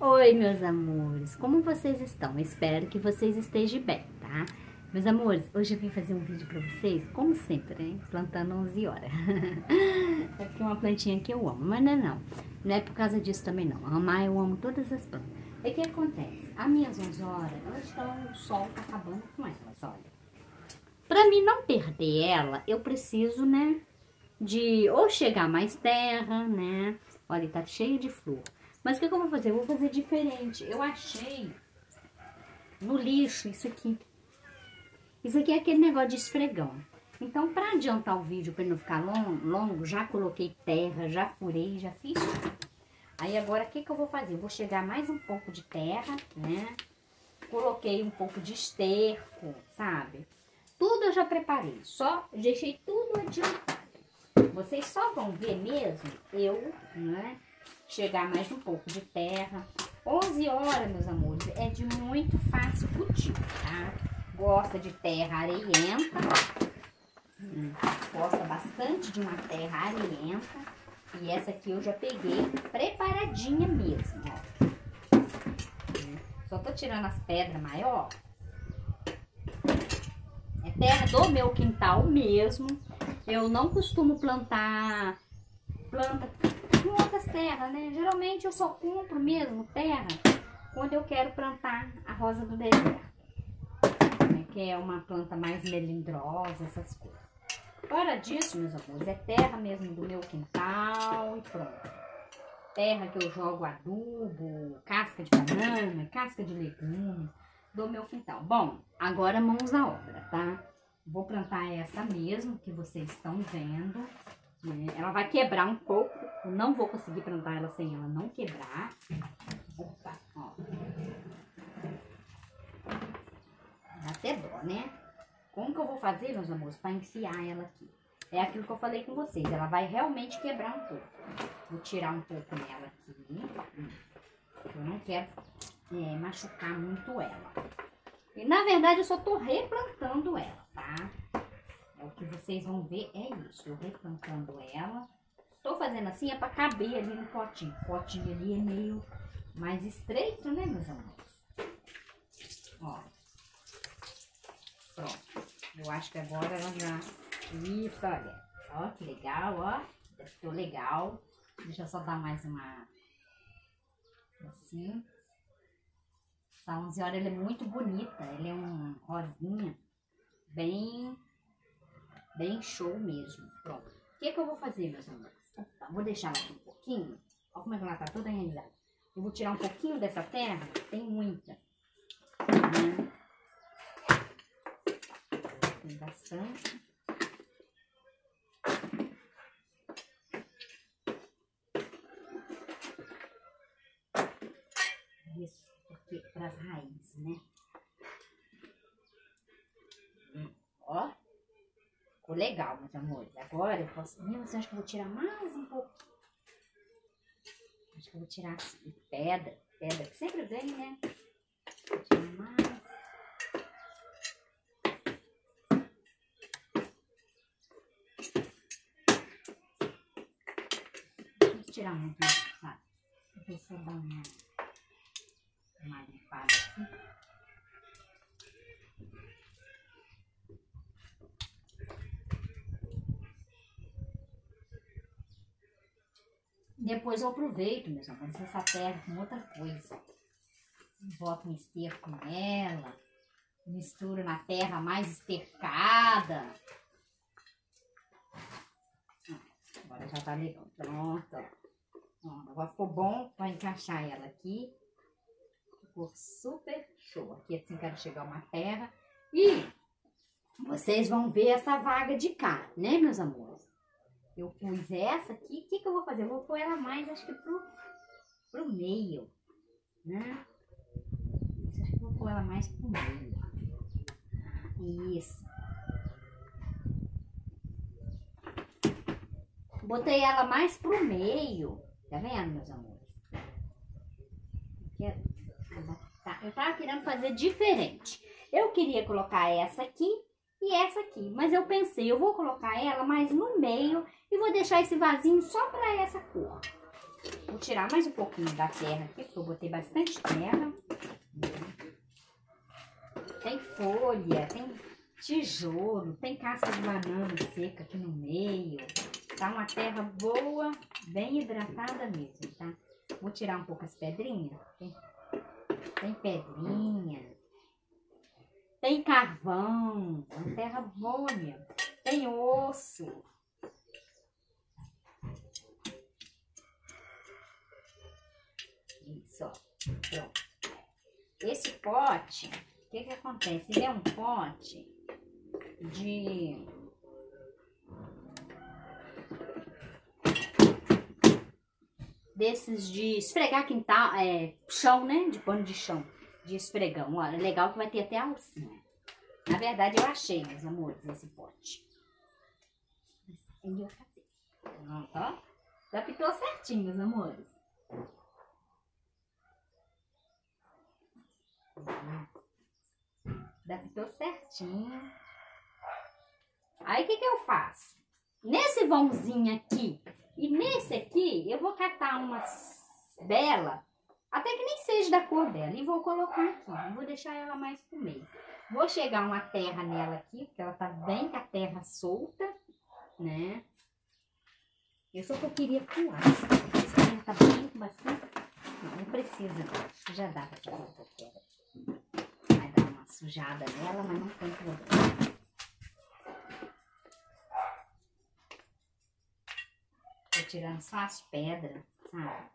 Oi, meus amores, como vocês estão? Espero que vocês estejam bem, tá? Meus amores, hoje eu vim fazer um vídeo pra vocês, como sempre, hein? Plantando 11 horas. é porque é uma plantinha que eu amo, mas não é não. Não é por causa disso também não. Amar, eu amo todas as plantas. É que acontece, as minhas 11 horas, elas estão, o sol tá acabando com elas, olha. Pra mim não perder ela, eu preciso, né, de ou chegar mais terra, né? Olha, tá cheio de flor. Mas o que, que eu vou fazer? Eu vou fazer diferente. Eu achei no lixo isso aqui. Isso aqui é aquele negócio de esfregão. Então, para adiantar o vídeo, para ele não ficar longo, já coloquei terra, já furei, já fiz Aí agora, o que, que eu vou fazer? Eu vou chegar mais um pouco de terra, né? Coloquei um pouco de esterco, sabe? Tudo eu já preparei, só deixei tudo adiantado. Vocês só vão ver mesmo eu, né? Chegar mais um pouco de terra. 11 horas, meus amores, é de muito fácil cultivo, tá? Gosta de terra areienta, gosta bastante de uma terra areienta. E essa aqui eu já peguei preparadinha mesmo, ó. Só tô tirando as pedras maior. É terra do meu quintal mesmo. Eu não costumo plantar planta outras terras, né? Geralmente eu só compro mesmo terra quando eu quero plantar a rosa do deserto. Né? Que é uma planta mais melindrosa, essas coisas. Fora disso, meus amores, é terra mesmo do meu quintal e pronto. Terra que eu jogo adubo, casca de banana, casca de legumes do meu quintal. Bom, agora mãos à obra, tá? Vou plantar essa mesmo que vocês estão vendo. Né? Ela vai quebrar um pouco. Eu não vou conseguir plantar ela sem ela não quebrar. Opa, ó. Dá até dó, né? Como que eu vou fazer, meus amores, para enfiar ela aqui? É aquilo que eu falei com vocês. Ela vai realmente quebrar um pouco. Vou tirar um pouco nela aqui. Eu não quero é, machucar muito ela. E na verdade eu só tô replantando ela, tá? É o que vocês vão ver, é isso. Eu replantando ela. Estou fazendo assim, é para caber ali no potinho. O potinho ali é meio mais estreito, né, meus amores? Ó. Pronto. Eu acho que agora ela já... Isso, olha. Ó, que legal, ó. Ficou legal. Deixa eu só dar mais uma... Assim. Essa 11 horas, ela é muito bonita. Ela é um rosinha bem Bem show mesmo. Pronto. O que, que eu vou fazer, meus amores? Vou deixar ela aqui um pouquinho. Olha como é que ela tá toda realizada. Eu vou tirar um pouquinho dessa terra. Tem muita. Tem bastante. Isso, porque para as raízes, né? Ficou legal, meus amores. Agora eu posso... Meu, você acha que eu vou tirar mais um pouco? Acho que eu vou tirar assim, pedra. Pedra que sempre vem, né? Vou tirar mais. Vou tirar um pouco, sabe? Se eu dou uma, uma limpada aqui. Depois eu aproveito, meus amores, essa terra com outra coisa. Boto um esterco nela. Misturo na terra mais estercada. Agora já tá legal. Pronto, ó. Agora ficou bom para encaixar ela aqui. Ficou super show. Aqui assim quero chegar uma terra. E vocês vão ver essa vaga de cá, né, meus amores? Eu pus essa aqui, o que, que eu vou fazer? Eu vou pôr ela mais, acho que pro, pro meio, né? Acho que eu vou pôr ela mais pro meio. Isso. Botei ela mais pro meio. Tá vendo, meus amores? Eu tava querendo fazer diferente. Eu queria colocar essa aqui e essa aqui. Mas eu pensei, eu vou colocar ela mais no meio e vou deixar esse vasinho só para essa cor. Vou Vou tirar mais um pouquinho da terra aqui, porque eu botei bastante terra. Tem folha, tem tijolo, tem casca de banana seca aqui no meio. Tá uma terra boa, bem hidratada mesmo, tá? Vou tirar um pouco as pedrinhas. Tem, tem pedrinha. Tem carvão. Uma terra boa mesmo. Tem osso. Isso, ó. Pronto. Esse pote, o que que acontece? Ele é um pote de... Desses de esfregar quintal, é, chão, né? De pano de chão, de esfregão. Olha, legal que vai ter até alcinha. Na verdade, eu achei, meus amores, esse pote. Pronto, ó. Adaptou certinho, meus amores. Adaptou certinho. Aí, o que que eu faço? Nesse vãozinho aqui e nesse aqui, eu vou catar umas dela, até que nem seja da cor dela, e vou colocar aqui. Vou deixar ela mais pro meio. Vou chegar uma terra nela aqui, porque ela tá bem com a terra solta, né? Eu só que eu queria pular. Essa terra tá bem bastante... Não, não precisa. Já dá pra fazer o que eu quero. Vai dar uma sujada nela, mas não tem problema. Tô tirando só as pedras, sabe?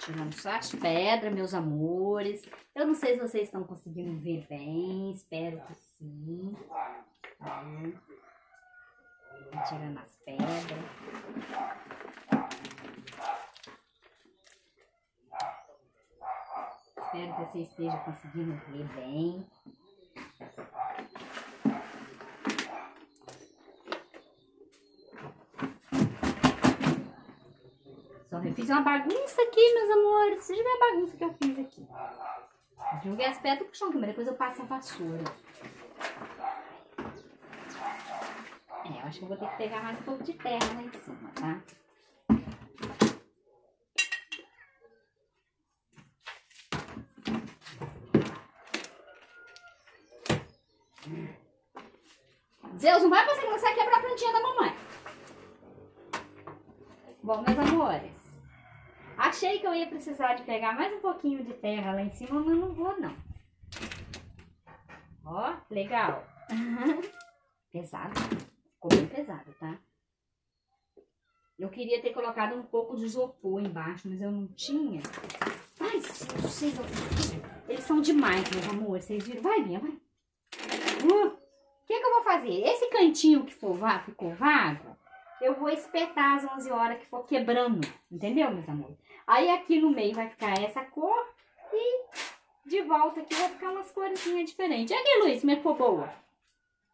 Tirando só as pedras, meus amores. Eu não sei se vocês estão conseguindo ver bem. Espero que sim. Tirando as pedras. Espero que você esteja conseguindo ver bem. Eu fiz uma bagunça aqui, meus amores. Vocês viram a bagunça que eu fiz aqui. Joguei as pedras pro chão, mas depois eu passo a vassoura. É, eu acho que eu vou ter que pegar mais um pouco de terra lá em cima, tá? Zeus, não vai você começar a quebrar a plantinha da mamãe. Bom, meus amores. Achei que eu ia precisar de pegar mais um pouquinho de terra lá em cima, mas não vou não. Ó, legal. pesado. Ficou bem pesado, tá? Eu queria ter colocado um pouco de isopor embaixo, mas eu não tinha. Ai, vocês, eles são demais, meus amores. Vocês viram? Vai, minha, vai. Uh, o que, que eu vou fazer? Esse cantinho que for, ficou vago, eu vou espetar às 11 horas que for quebrando. Entendeu, meus amores? Aí aqui no meio vai ficar essa cor e de volta aqui vai ficar umas corzinhas diferentes. Aqui, Luiz, que ficou boa?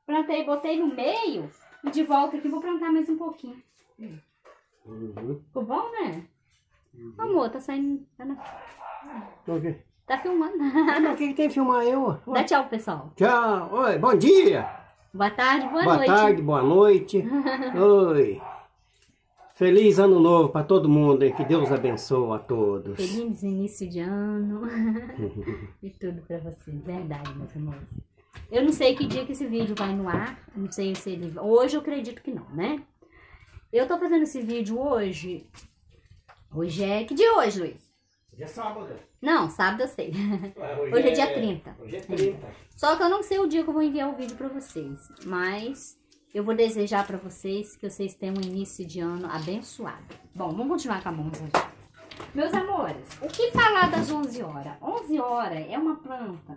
Plantei, botei no meio e de volta aqui vou plantar mais um pouquinho. Uhum. Ficou bom, né? Amor, tá saindo... Tá, na- tá filmando. Ah, mas o que, que tem que filmar eu? Dá tchau, pessoal. Tchau. Oi, bom dia. Boa tarde, boa, boa noite. tarde, boa noite. Oi. Feliz ano novo para todo mundo, hein? Que Deus abençoe a todos. Feliz início de ano. e tudo pra vocês. Verdade, meus amores. Eu não sei que dia que esse vídeo vai no ar. Não sei se ele... Hoje eu acredito que não, né? Eu tô fazendo esse vídeo hoje... Hoje é... Que dia é hoje, Luiz? Hoje é sábado. Não, sábado eu sei. Hoje é dia 30. Hoje é 30. Só que eu não sei o dia que eu vou enviar o vídeo pra vocês. Mas eu vou desejar pra vocês que vocês tenham um início de ano abençoado. Bom, vamos continuar com a música. Meus amores, o que falar das 11 horas? 11 horas é uma planta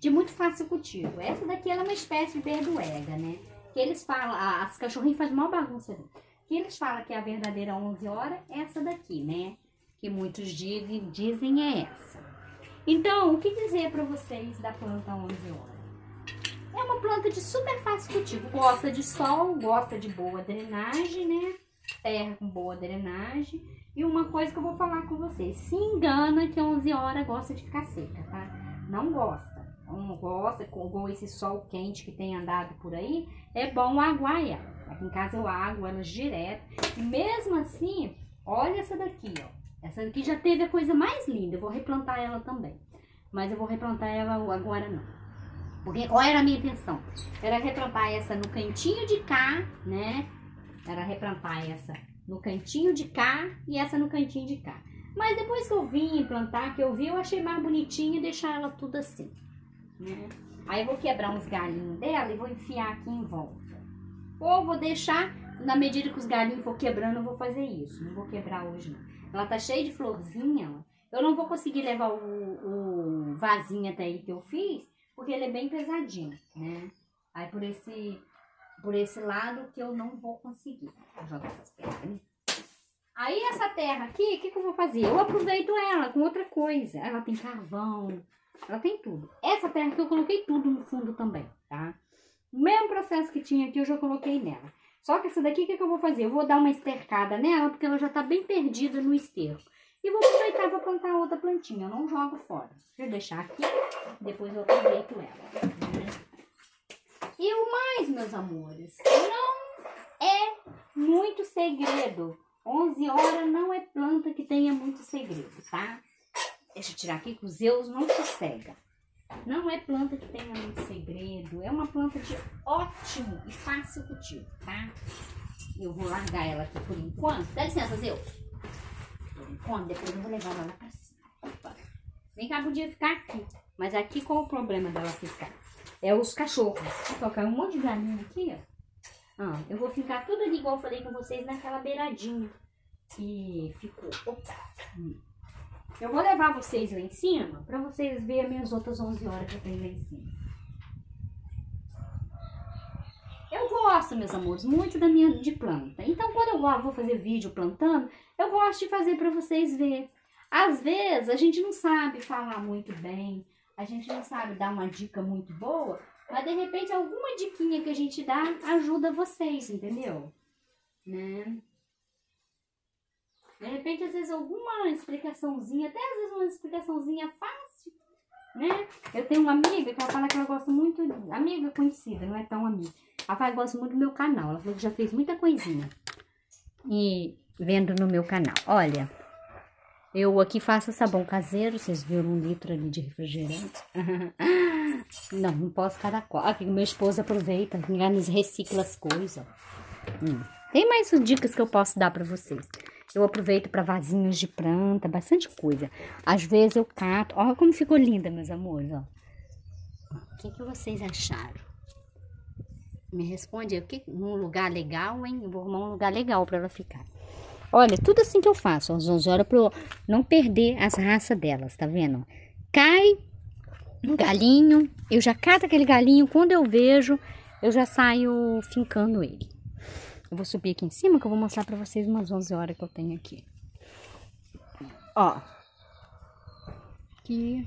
de muito fácil cultivo. Essa daqui é uma espécie de verduega, né? Que eles falam, as cachorrinhas fazem uma bagunça. Que eles falam que a verdadeira 11 horas é essa daqui, né? Que muitos dizem, dizem é essa. Então, o que dizer pra vocês da planta 11 horas? É uma planta de super fácil cultivo. Gosta de sol, gosta de boa drenagem, né? Terra com boa drenagem. E uma coisa que eu vou falar com vocês. Se engana que 11 horas gosta de ficar seca, tá? Não gosta. não gosta, com esse sol quente que tem andado por aí, é bom aguar elas. Aqui em casa eu aguo elas direto. E mesmo assim, olha essa daqui, ó. Essa daqui já teve a coisa mais linda. Eu vou replantar ela também. Mas eu vou replantar ela agora não. Porque qual era a minha intenção? Era replantar essa no cantinho de cá, né? Era replantar essa no cantinho de cá e essa no cantinho de cá. Mas depois que eu vim plantar, que eu vi, eu achei mais bonitinho deixar ela tudo assim, né? Aí eu vou quebrar uns galinhos dela e vou enfiar aqui em volta. Ou vou deixar, na medida que os galinhos for quebrando, eu vou fazer isso. Não vou quebrar hoje não. Ela tá cheia de florzinha, ó. Eu não vou conseguir levar o, o vasinho até aí que eu fiz, porque ele é bem pesadinho, né? Aí por esse, por esse lado que eu não vou conseguir. Jogar essas pedras. Aí essa terra aqui, o que, que eu vou fazer? Eu aproveito ela com outra coisa. Ela tem carvão, ela tem tudo. Essa terra aqui eu coloquei tudo no fundo também, tá? O mesmo processo que tinha aqui eu já coloquei nela. Só que essa daqui, o que, que eu vou fazer? Eu vou dar uma estercada nela, porque ela já tá bem perdida no esterco. E vou aproveitar para plantar outra plantinha. Eu não jogo fora. Deixa eu deixar aqui, depois eu aproveito ela. E o mais, meus amores, não é muito segredo. 11 horas não é planta que tenha muito segredo, tá? Deixa eu tirar aqui que os Zeus não sossega. Não é planta que tenha muito segredo. É uma planta de ótimo e fácil cultivo, tá? Eu vou largar ela aqui por enquanto. Dá licença, Zeus enquanto, depois eu vou levar ela lá pra cima. Opa. Vem cá, podia ficar aqui. Mas aqui qual é o problema dela ficar? É os cachorros. Tocar um monte de galinha aqui, ó. Ah, eu vou ficar tudo ali igual eu falei com vocês naquela beiradinha. Que ficou. Opa. Hum. Eu vou levar vocês lá em cima pra vocês verem as minhas outras 11 horas que eu tenho lá em cima. Eu gosto, meus amores, muito da minha de planta. Então, quando eu vou fazer vídeo plantando, eu gosto de fazer para vocês ver. Às vezes, a gente não sabe falar muito bem, a gente não sabe dar uma dica muito boa, mas de repente alguma diquinha que a gente dá ajuda vocês, entendeu? Né? De repente, às vezes, alguma explicaçãozinha, até às vezes uma explicaçãozinha fácil, né? Eu tenho uma amiga que ela fala que ela gosta muito, amiga conhecida, não é tão amiga. Fala que gosta muito do meu canal, ela falou que já fez muita coisinha. E vendo no meu canal. Olha, eu aqui faço sabão caseiro, vocês viram um litro ali de refrigerante. não, não posso cada qual. Aqui meu esposo aproveita, nos recicla as coisas. Hum. Tem mais dicas que eu posso dar para vocês. Eu aproveito para vasinhos de planta, bastante coisa. Às vezes eu cato. Olha como ficou linda, meus amores, ó. O que, que vocês acharam? Me responde um lugar legal, hein? Eu vou arrumar um lugar legal para ela ficar. Olha, tudo assim que eu faço, às 11 horas, pra eu não perder as raças delas, tá vendo? Cai um galinho, eu já cato aquele galinho, quando eu vejo, eu já saio fincando ele. Eu vou subir aqui em cima que eu vou mostrar pra vocês umas 11 horas que eu tenho aqui. Ó. Aqui.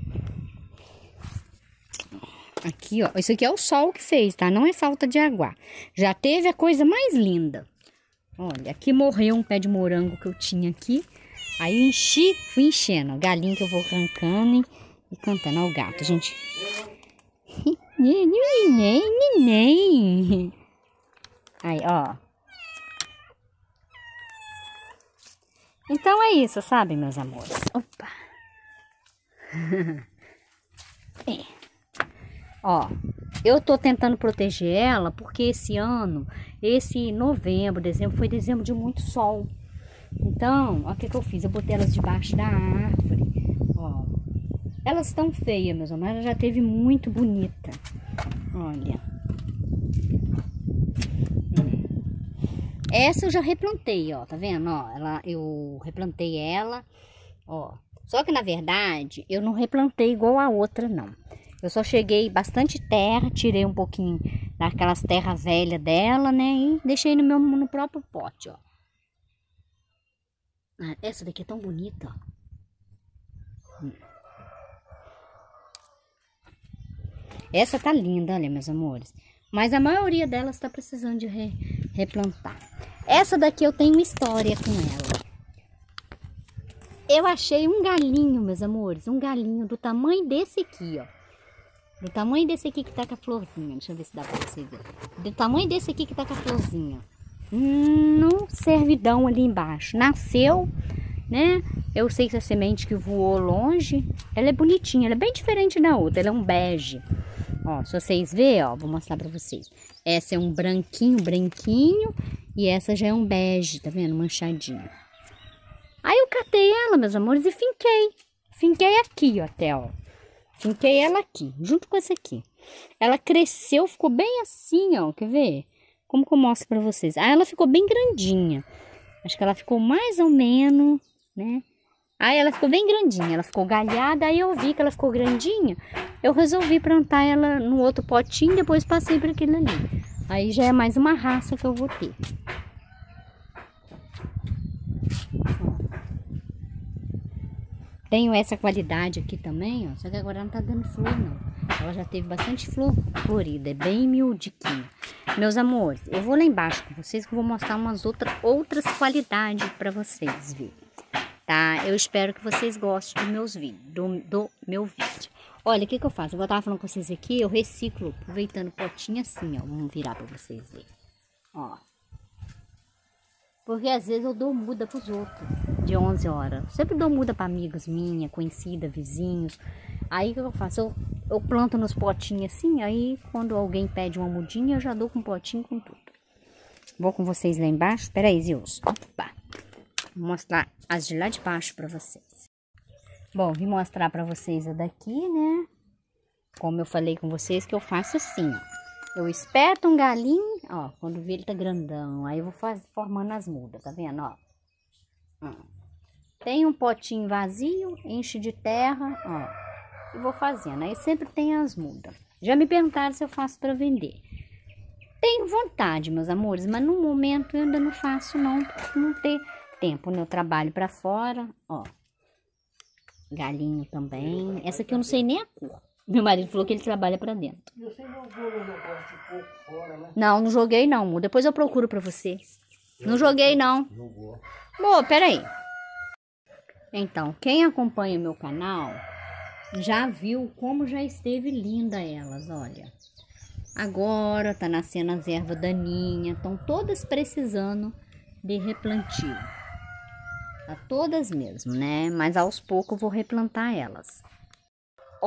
Aqui, ó. Isso aqui é o sol que fez, tá? Não é falta de água. Já teve a coisa mais linda. Olha, aqui morreu um pé de morango que eu tinha aqui. Aí enchi, fui enchendo. Ó, galinha que eu vou arrancando e, e cantando. Olha o gato, gente. Aí, ó. Então é isso, sabe, meus amores? Opa! é. Ó, eu tô tentando proteger ela porque esse ano, esse novembro, dezembro, foi dezembro de muito sol. Então, ó, o que que eu fiz? Eu botei elas debaixo da árvore, ó. Elas estão feias, meus amores, ela já teve muito bonita. Olha. Essa eu já replantei, ó, tá vendo? Ó, ela, eu replantei ela, ó. Só que, na verdade, eu não replantei igual a outra, não. Eu só cheguei bastante terra, tirei um pouquinho daquelas terras velhas dela, né? E deixei no meu no próprio pote, ó. Ah, essa daqui é tão bonita, ó. Essa tá linda, olha, meus amores. Mas a maioria delas tá precisando de re, replantar. Essa daqui eu tenho história com ela. Eu achei um galinho, meus amores, um galinho do tamanho desse aqui, ó. Do tamanho desse aqui que tá com a florzinha. Deixa eu ver se dá pra você ver. Do tamanho desse aqui que tá com a florzinha. No servidão ali embaixo. Nasceu, né? Eu sei que essa semente que voou longe, ela é bonitinha. Ela é bem diferente da outra. Ela é um bege. Ó, se vocês verem, ó, vou mostrar pra vocês. Essa é um branquinho, branquinho. E essa já é um bege, tá vendo? Manchadinho. Aí eu catei ela, meus amores, e finquei. Finquei aqui, ó, até, ó. Finquei ela aqui, junto com essa aqui. Ela cresceu, ficou bem assim, ó. Quer ver? Como que eu mostro pra vocês? Ah, ela ficou bem grandinha. Acho que ela ficou mais ou menos, né? Aí ela ficou bem grandinha, ela ficou galhada, aí eu vi que ela ficou grandinha, eu resolvi plantar ela no outro potinho, depois passei para aquele ali. Aí já é mais uma raça que eu vou ter. Tenho essa qualidade aqui também, ó. Só que agora não tá dando flor, não. Ela já teve bastante flor florida. É bem miudiquinha. Meus amores, eu vou lá embaixo com vocês que eu vou mostrar umas outra, outras qualidades para vocês verem. Tá? Eu espero que vocês gostem dos meus vídeos, do, do meu vídeo. Olha, o que que eu faço? Eu vou estar falando com vocês aqui, eu reciclo, aproveitando potinho assim, ó. Vamos virar para vocês verem. Ó. Porque às vezes eu dou muda pros outros de 11 horas. Sempre dou muda para amigos minhas, conhecidas, vizinhos. Aí o que eu faço? Eu, eu planto nos potinhos assim, aí quando alguém pede uma mudinha, eu já dou com potinho com tudo. Vou com vocês lá embaixo. Pera aí, Zilson. Opa. Vou mostrar as de lá de baixo para vocês. Bom, vim mostrar para vocês a daqui, né? Como eu falei com vocês que eu faço assim, ó. Eu espeto um galinho, ó, quando vi ele tá grandão, aí eu vou faz, formando as mudas, tá vendo, ó. Hum. Tem um potinho vazio, enche de terra, ó, e vou fazendo. Aí sempre tem as mudas. Já me perguntaram se eu faço para vender. Tenho vontade, meus amores, mas no momento eu ainda não faço não, porque não ter tempo, né? Eu trabalho para fora, ó. Galinho também. Essa aqui eu não sei nem a cor. Meu marido falou que ele trabalha pra dentro. Você jogou no negócio de pouco fora, né? Não, não joguei não, Depois eu procuro pra você. Não joguei não. Jogou. Bom, peraí. Então, quem acompanha meu canal já viu como já esteve linda elas, olha. Agora tá nascendo as ervas daninhas, estão todas precisando de replantio. Tá todas mesmo, né? Mas aos poucos eu vou replantar elas.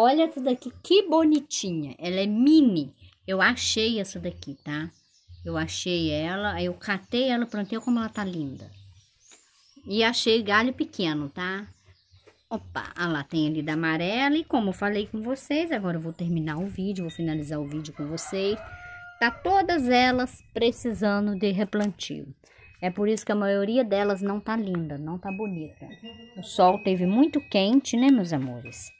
Olha essa daqui, que bonitinha. Ela é mini. Eu achei essa daqui, tá? Eu achei ela, aí eu catei ela, plantei como ela tá linda. E achei galho pequeno, tá? Opa, ah lá tem ali da amarela e como eu falei com vocês, agora eu vou terminar o vídeo, vou finalizar o vídeo com vocês. Tá todas elas precisando de replantio. É por isso que a maioria delas não tá linda, não tá bonita. O sol teve muito quente, né, meus amores?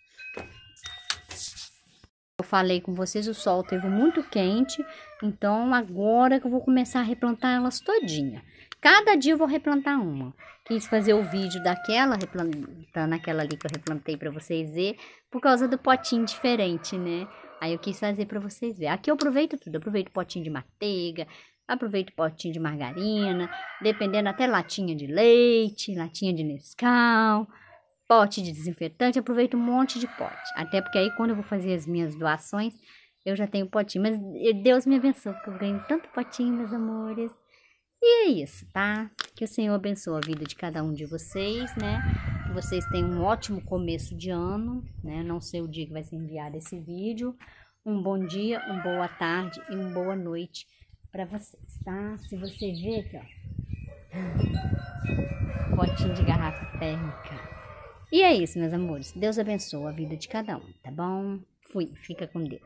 Eu falei com vocês, o sol teve muito quente, então agora que eu vou começar a replantar elas todinha. Cada dia eu vou replantar uma. Quis fazer o vídeo daquela, replantando aquela ali que eu replantei para vocês ver, por causa do potinho diferente, né? Aí eu quis fazer para vocês verem. Aqui eu aproveito tudo, aproveito potinho de manteiga, aproveito potinho de margarina, dependendo até latinha de leite, latinha de Nescau, pote de desinfetante, aproveito um monte de pote. Até porque aí quando eu vou fazer as minhas doações, eu já tenho potinho. Mas Deus me abençoe, porque eu ganho tanto potinho, meus amores. E é isso, tá? Que o Senhor abençoe a vida de cada um de vocês, né? Que vocês tenham um ótimo começo de ano, né? Não sei o dia que vai ser enviado esse vídeo. Um bom dia, uma boa tarde e uma boa noite para vocês, tá? Se você ver aqui, ó. Potinho de garrafa térmica. E é isso, meus amores. Deus abençoe a vida de cada um, tá bom? Fui. Fica com Deus.